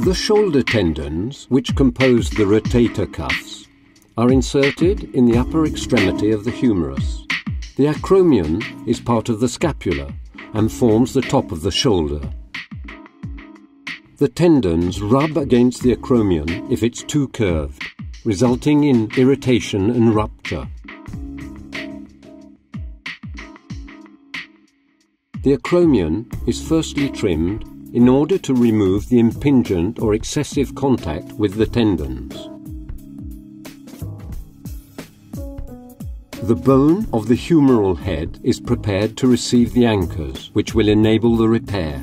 The shoulder tendons, which compose the rotator cuffs, are inserted in the upper extremity of the humerus. The acromion is part of the scapula and forms the top of the shoulder. The tendons rub against the acromion if it's too curved, resulting in irritation and rupture. The acromion is firstly trimmed in order to remove the impingent or excessive contact with the tendons. The bone of the humeral head is prepared to receive the anchors, which will enable the repair.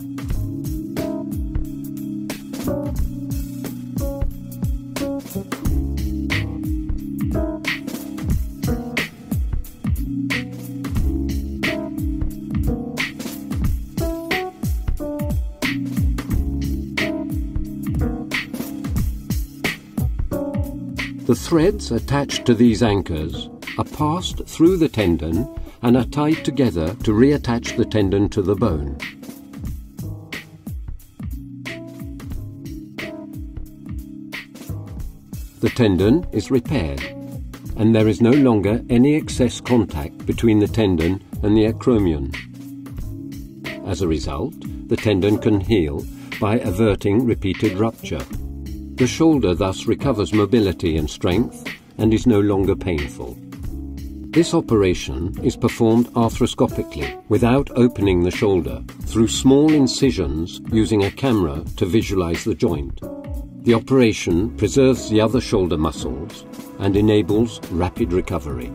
The threads attached to these anchors are passed through the tendon and are tied together to reattach the tendon to the bone. The tendon is repaired and there is no longer any excess contact between the tendon and the acromion. As a result, the tendon can heal by averting repeated rupture. The shoulder thus recovers mobility and strength and is no longer painful. This operation is performed arthroscopically without opening the shoulder through small incisions using a camera to visualize the joint. The operation preserves the other shoulder muscles and enables rapid recovery.